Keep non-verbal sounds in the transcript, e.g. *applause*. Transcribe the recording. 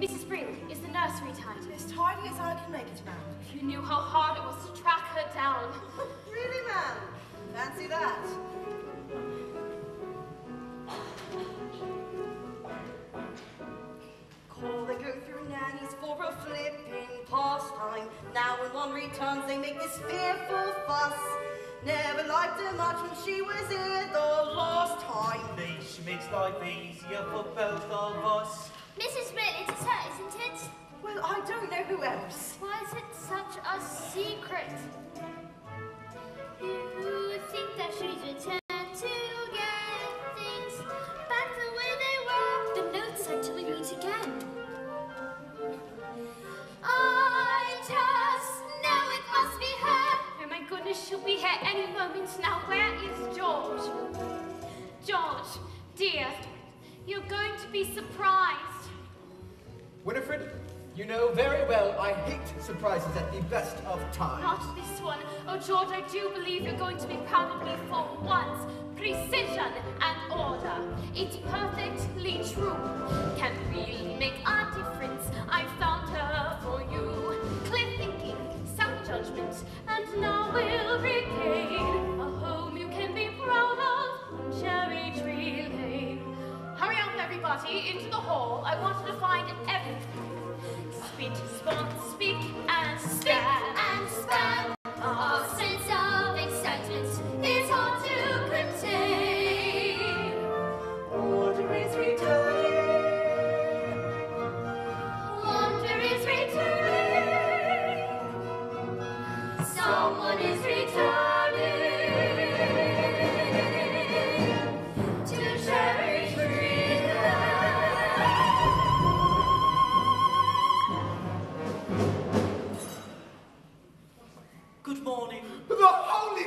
Mrs. Spring, is the nursery tidy? As tidy as I can make it, ma'am. If you knew how hard it was to track her down. *laughs* really, ma'am? Fancy that. Call they go through nannies for a flipping pastime. Now when one returns, they make this fearful fuss. Never liked her much when she was here the last time. She makes life easier for both of a secret? You think that she's returned to get things back the way they were? The note said till we meet again. I just know it must be her. Oh my goodness, she'll be here any moment now. Where is George? George, dear, you're going to be surprised. Winifred, you know very well I hate surprises at the best of times. Not this one. Oh, George, I do believe you're going to be proud of me for once. Precision and order. It's perfectly true. Can really make a difference. I found her for you. Clear thinking, sound judgment, and now we'll regain a home you can be proud of on Cherry Tree Lane. Hurry up, everybody, into the hall. I want to find everything. Good morning. The Holy!